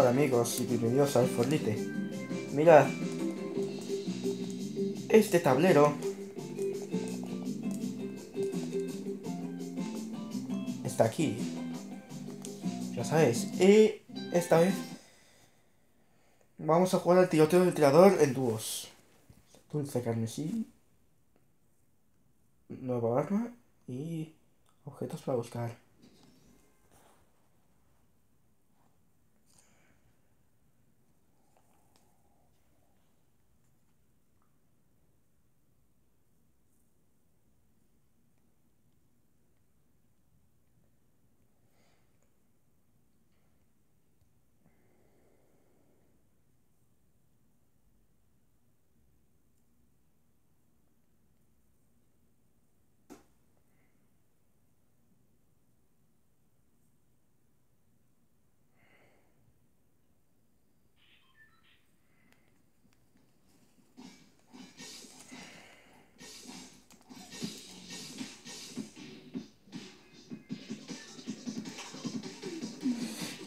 Hola amigos y bienvenidos a Forlite. Mirad, este tablero está aquí. Ya sabéis. Y esta vez vamos a jugar al tiroteo del tirador en dúos. Dulce carmesí. Nueva arma y objetos para buscar.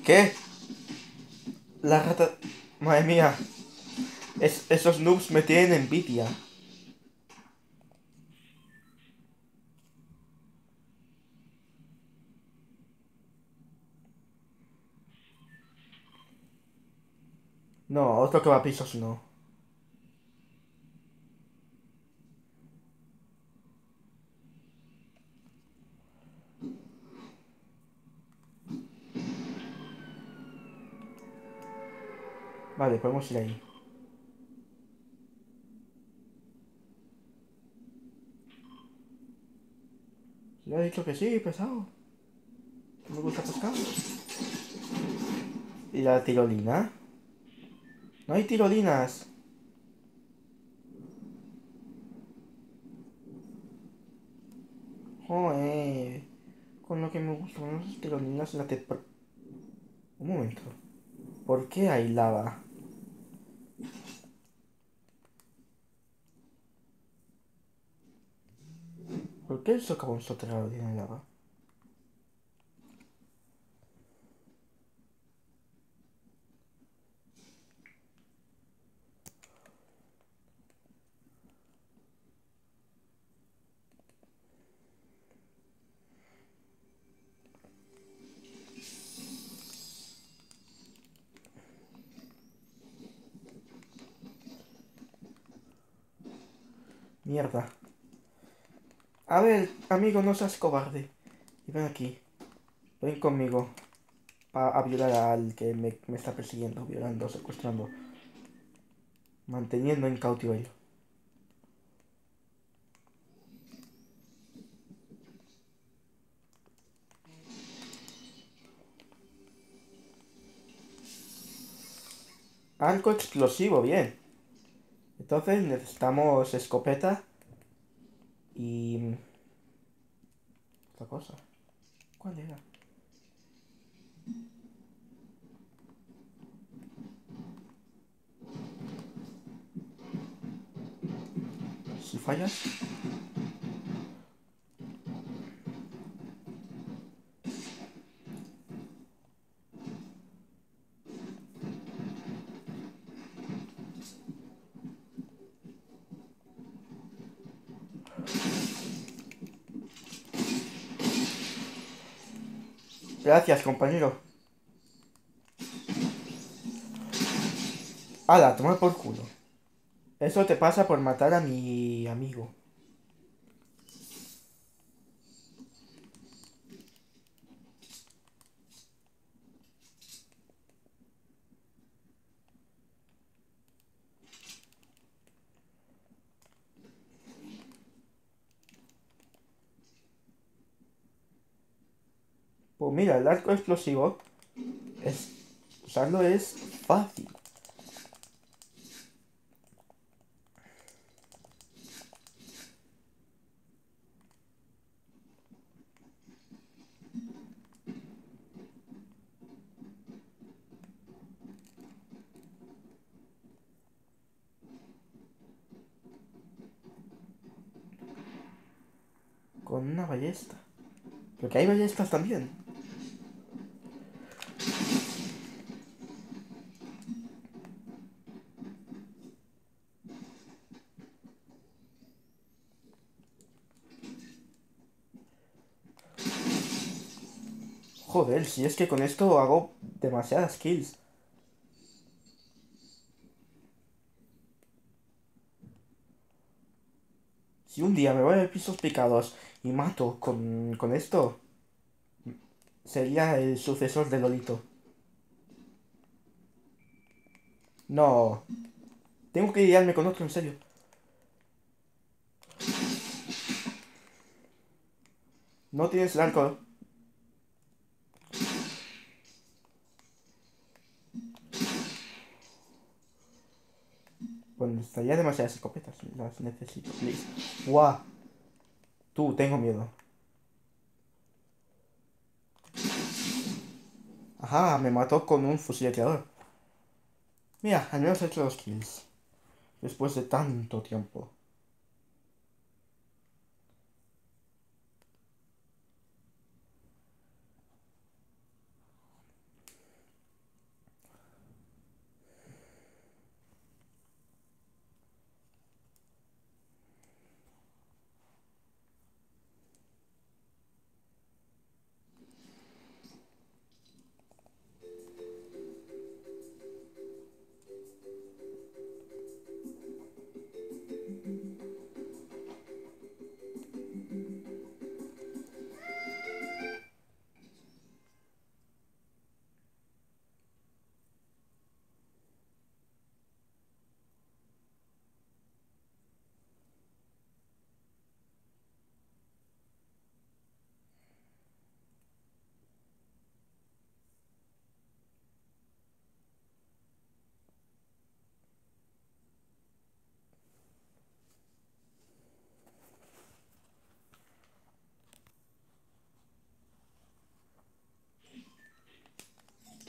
¿Qué? La rata... Madre mía. Es, esos noobs me tienen envidia. No, otro que va a pisos no. Vale, podemos ir ahí. Ya he dicho que sí, pesado. Me gusta pescar. ¿Y la tirolina? No hay tirolinas. Joder. Con lo que me gustan las tirolinas la te... Un momento. ¿Por qué hay lava? ¿Por qué el socavón soterrado tiene lava? Mierda. A ver, amigo, no seas cobarde. Y ven aquí. Ven conmigo. A, a violar al que me, está persiguiendo, violando, secuestrando. Manteniendo en cautiverio. Arco explosivo, bien. Entonces necesitamos escopeta y... Otra cosa. ¿Cuál era? Si fallas... Gracias, compañero. Ala, toma por culo. Eso te pasa por matar a mi amigo. Pues mira, el arco explosivo es usarlo es fácil. Con una ballesta. Porque hay ballestas también. Joder, si es que con esto hago demasiadas kills. Si un día me voy a pisos picados y mato con, con esto, sería el sucesor de Lolito. No. Tengo que guiarme con otro, en serio. No tienes el arco. Bueno, estaría demasiadas escopetas. Las necesito, please. ¡Guau! Tú, tengo miedo. Ajá, me mató con un fusileteador. Mira, al menos he hecho dos kills. Después de tanto tiempo.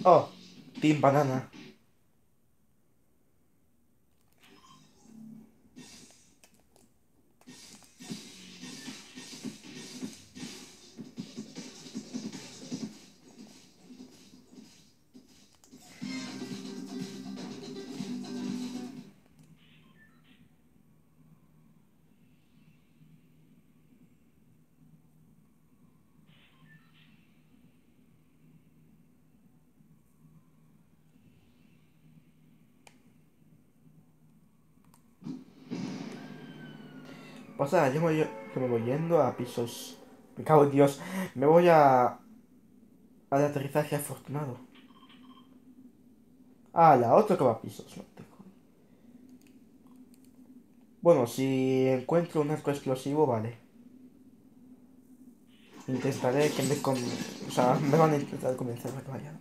Oh, Team Banana. Pasa, yo me, que me voy yendo a pisos. Me cago en Dios. Me voy a. Al aterrizaje afortunado. Ah, la otra que va a pisos. No te. Bueno, si encuentro un arco explosivo, vale. Intentaré que me. O sea, me van a intentar convencer vaya.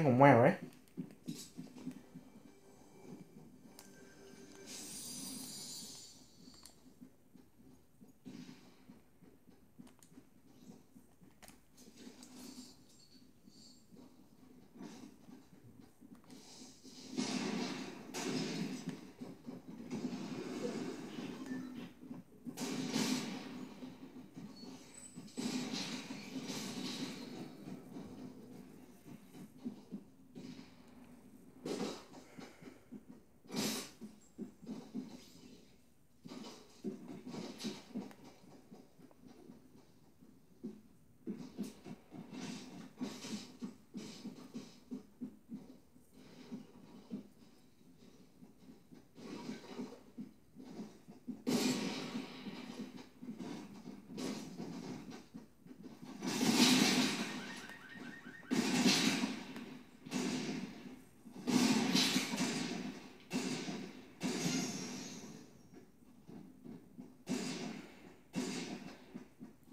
Tengo un muevo, ¿eh?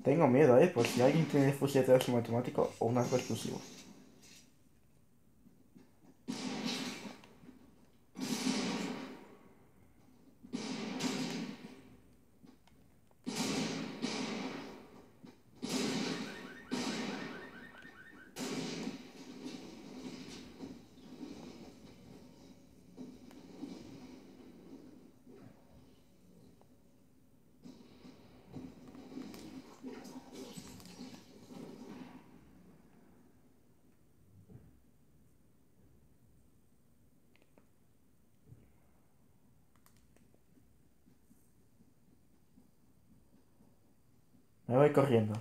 Tengo miedo, ¿eh? Por si alguien tiene fusil de automático o un arco exclusivo. Me voy corriendo.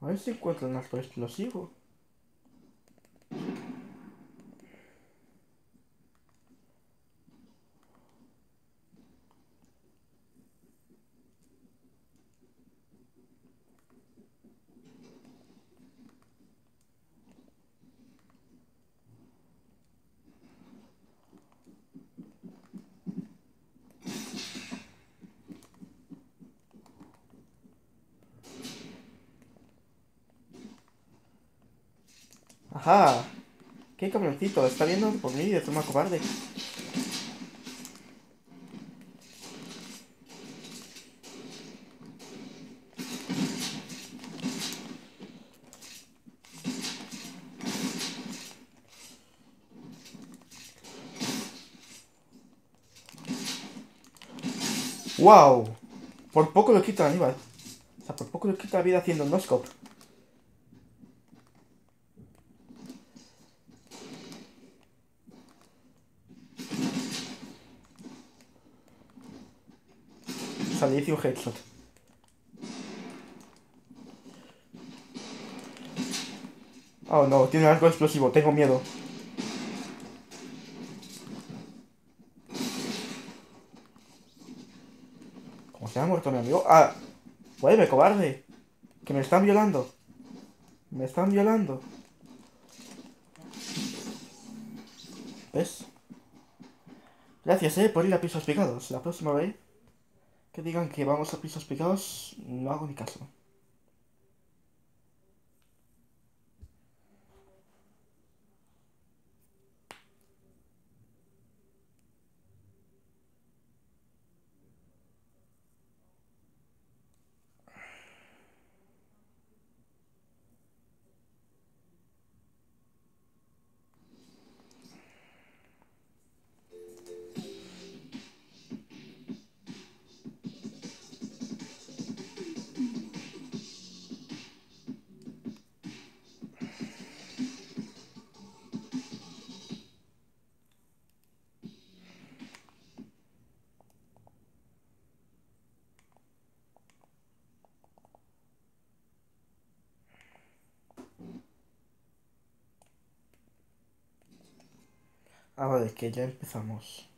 A ver si encuentro un explosivo. Ajá. ¿Qué camioncito? Está viendo por mí de forma cobarde. ¡Wow! Por poco lo quito a Aníbal. O sea, por poco lo quito la vida haciendo un no-scope. Hice un headshot. Oh no, tiene algo explosivo, tengo miedo. ¿Cómo se ha muerto mi amigo? ¡Ah! ¡Vuelve, cobarde! ¡Que me están violando! ¡Me están violando! ¿Ves? Gracias, eh, por ir a pisos picados. La próxima vez que digan que vamos a pisos picados, no hago ni caso. Ah, vale, que ya empezamos.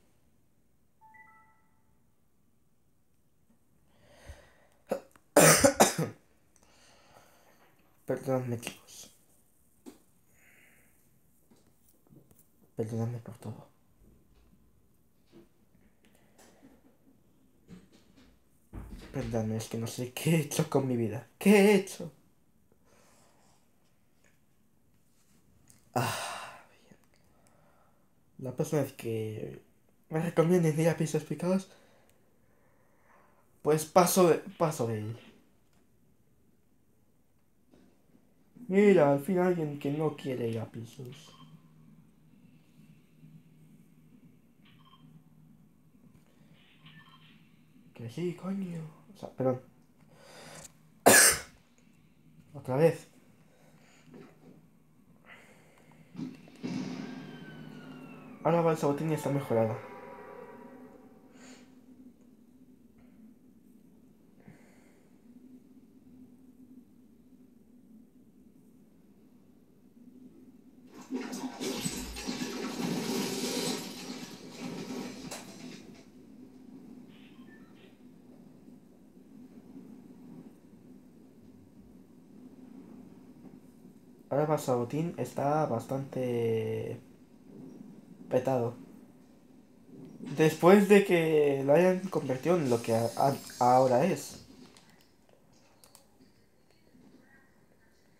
Perdóname, chicos. Perdóname por todo. Perdóname, es que no sé qué he hecho con mi vida. ¿Qué he hecho? Ah, bien. Vez que me recomienden ir a pisos picados, pues paso de, paso de él. Mira, al fin alguien que no quiere ir a pisos. Que sí, coño. O sea, perdón. Otra vez. Ahora va el sabotín y está mejorada. Ahora el sabotín está bastante petado. Después de que lo hayan convertido en lo que a- a- ahora es.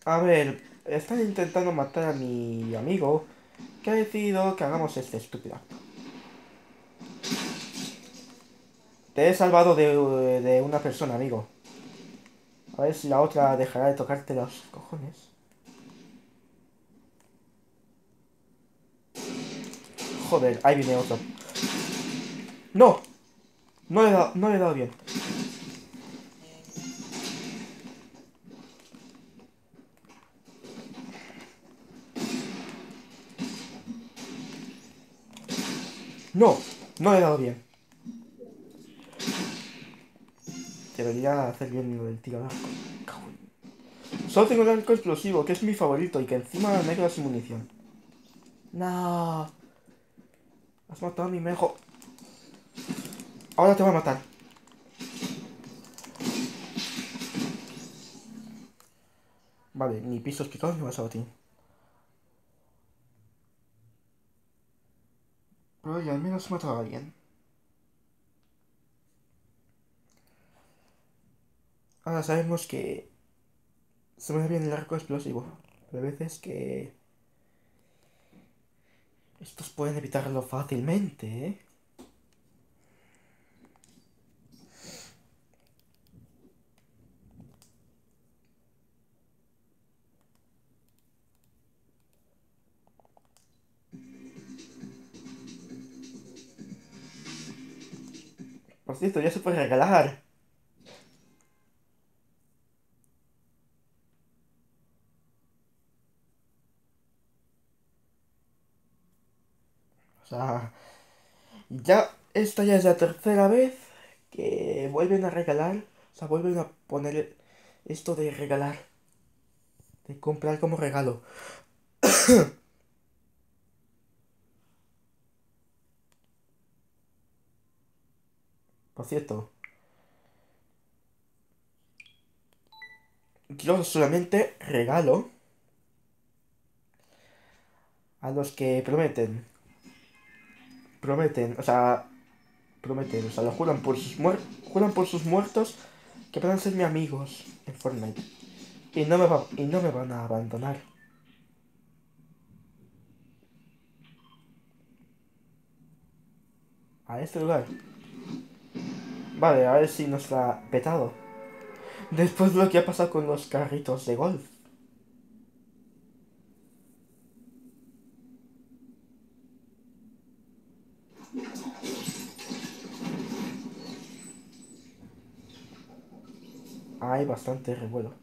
A ver, están intentando matar a mi amigo que ha decidido que hagamos este estúpido. Te he salvado de, de una persona, amigo. A ver si la otra dejará de tocarte los cojones. Joder, ahí viene otro. ¡No! No le he dado, no le he dado bien. No, no le he dado bien. debería hacer bien lo del tiro al arco. Solo tengo el arco explosivo, que es mi favorito, y que encima me queda sin munición. No. Has matado a mi mejor. Ahora te voy a matar. Vale, ni pisos picados ni vas a batir. Pero ya al menos he matado a alguien. Ahora sabemos que se me da bien el arco explosivo. Pero hay veces que estos pueden evitarlo fácilmente, ¿eh? Por cierto, ya se puede regalar. O sea, ya esta ya es la tercera vez que vuelven a regalar, o sea, vuelven a poner esto de regalar, de comprar como regalo. Por cierto, yo solamente regalo a los que prometen. Prometen, o sea, prometen, o sea, lo juran por sus muer juran por sus muertos que a ser mis amigos en Fortnite. Y no me va y no me van a abandonar. A este lugar. Vale, a ver si nos ha petado. Después de lo que ha pasado con los carritos de golf. Hay bastante revuelo.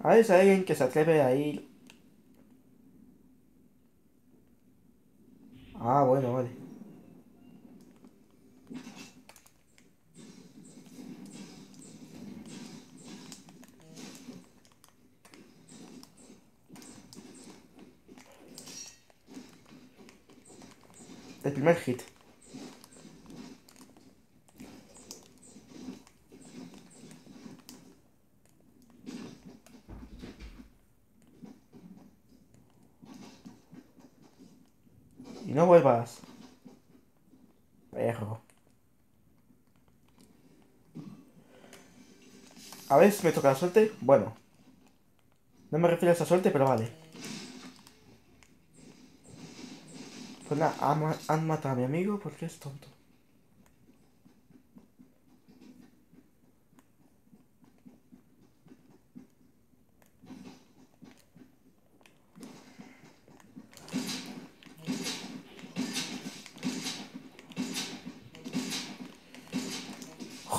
A ver hay alguien que se atreve a ir. Ah, bueno, vale. El primer hit. Y no vuelvas. Perro. A ver si me toca la suerte. Bueno. No me refiero a esa suerte, pero vale. Pues nada, han, han matado a mi amigo porque es tonto.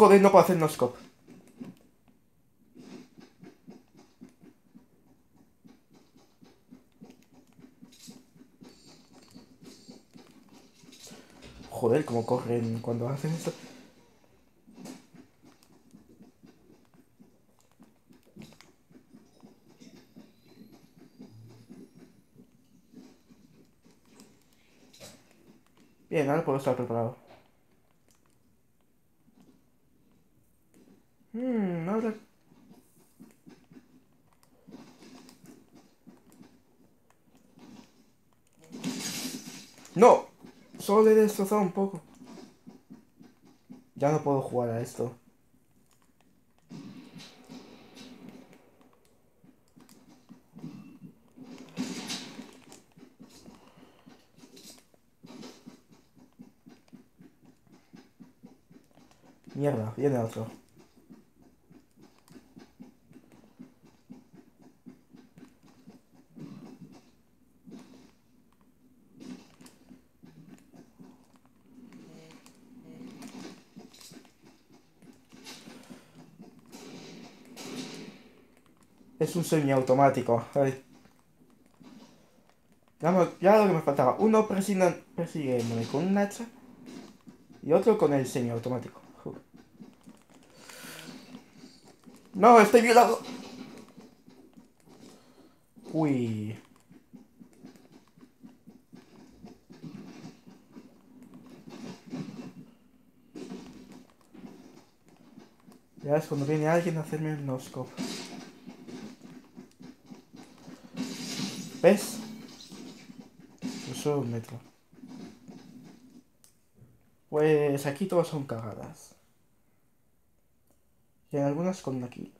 Joder, no puedo hacer no scope. Joder, cómo corren cuando hacen esto. Bien, ahora puedo estar preparado. Hmm, ahora... ¡No! Solo he destrozado un poco. Ya no puedo jugar a esto. Mierda, viene otro. Es un semiautomático. Ay. Me- ya lo que me faltaba. Uno persiguiéndome con un hacha y otro con el semiautomático. No, estoy violado. Uy. Ya es cuando viene alguien a hacerme un noscope. ¿Ves? Eso es metro. Pues aquí todas son cagadas. Y en algunas con aquí.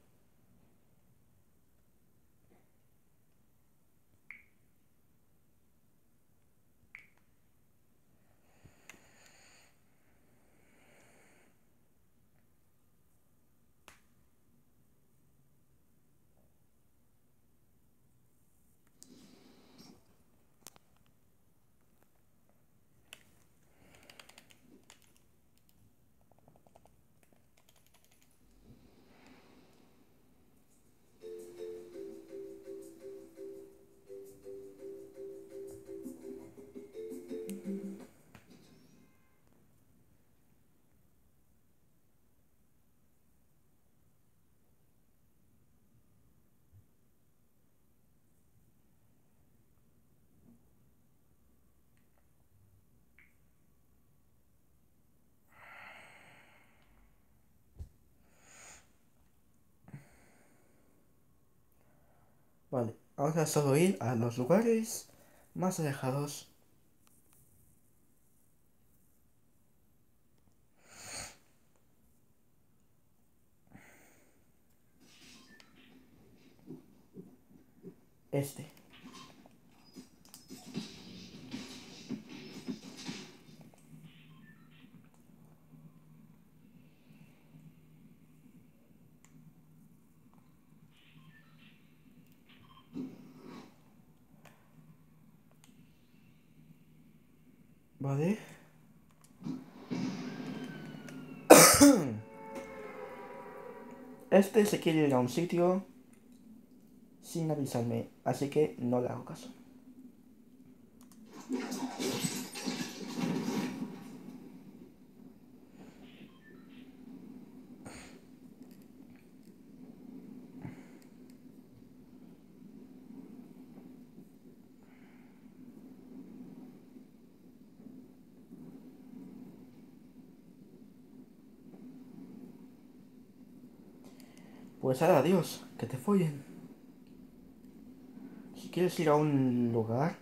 Vale, ahora solo ir a los lugares más alejados. Este. Este se quiere ir a un sitio sin avisarme, así que no le hago caso. Pues ahora adiós, que te follen. Si quieres ir a un lugar,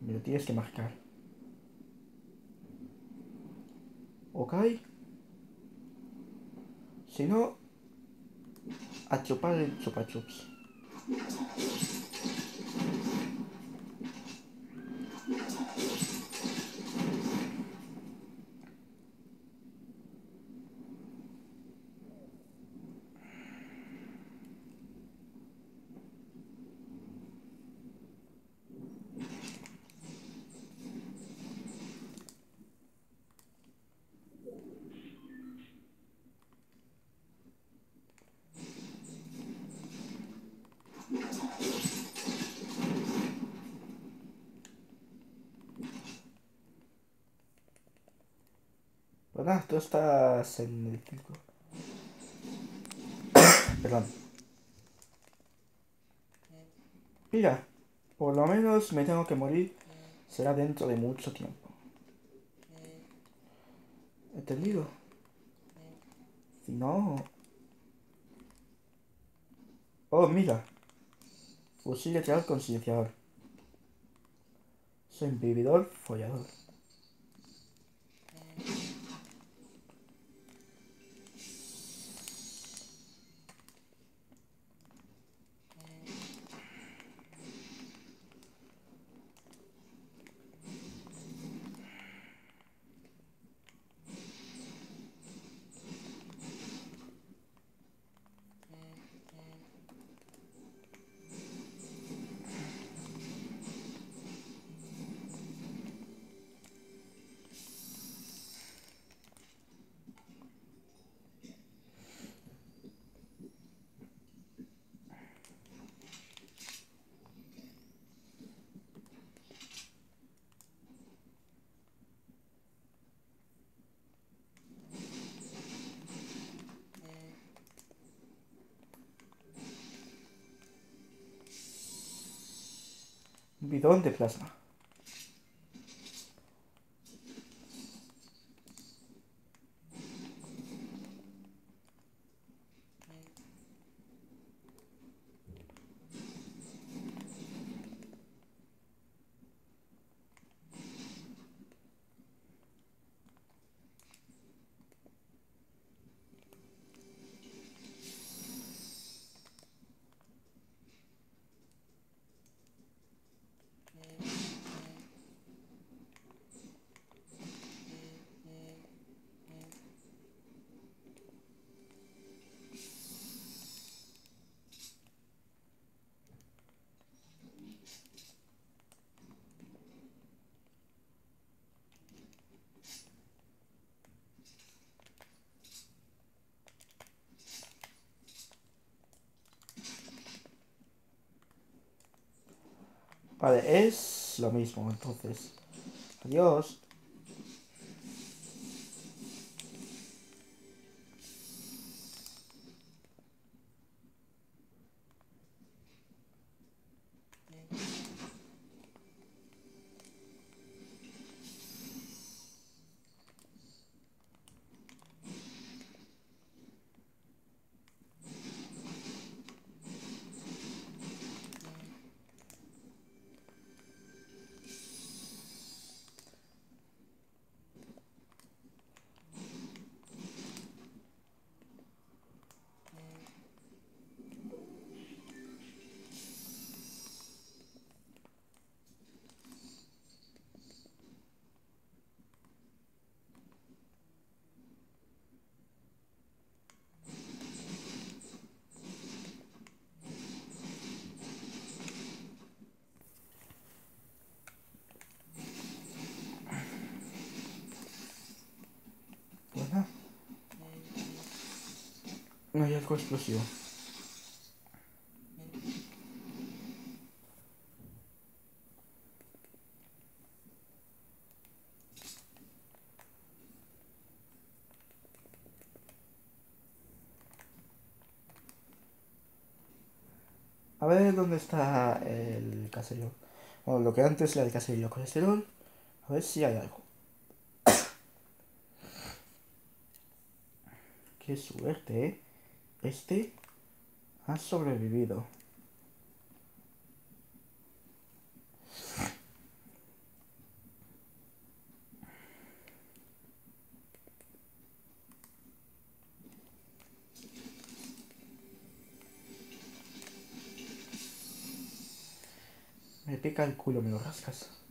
me lo tienes que marcar. ¿Ok? Si no, a chupar el chupa tú estás en el circo. Perdón. Mira, por lo menos me tengo que morir. Será dentro de mucho tiempo. ¿Entendido? Si no... Oh, mira. Fusil letal con silenciador. Soy un vividor follador. Bidón de plasma. Vale, es lo mismo, entonces. Adiós. Hay algo explosivo. A ver dónde está el caserío. Bueno, lo que antes era el caserío colesterol. A ver si hay algo. Qué suerte, ¿eh? Este ha sobrevivido. Me pica el culo, me lo rascas.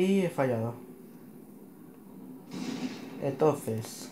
Y he fallado. Entonces...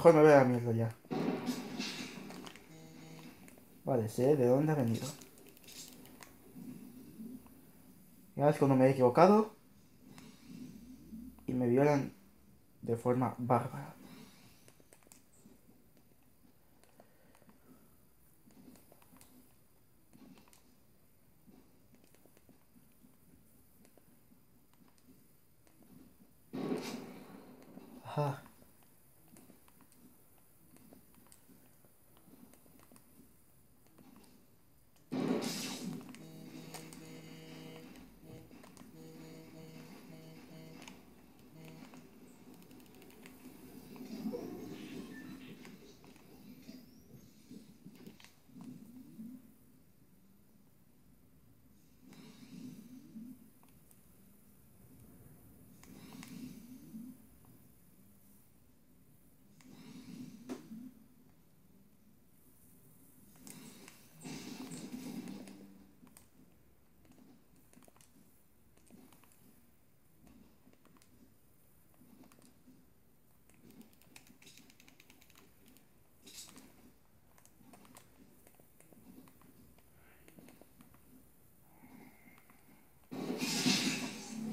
Mejor me voy a la mierda ya. Vale, sé de dónde ha venido. Ya es cuando me he equivocado. Y me violan de forma bárbara. Ajá.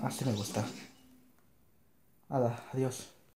Así me gusta. Nada, adiós.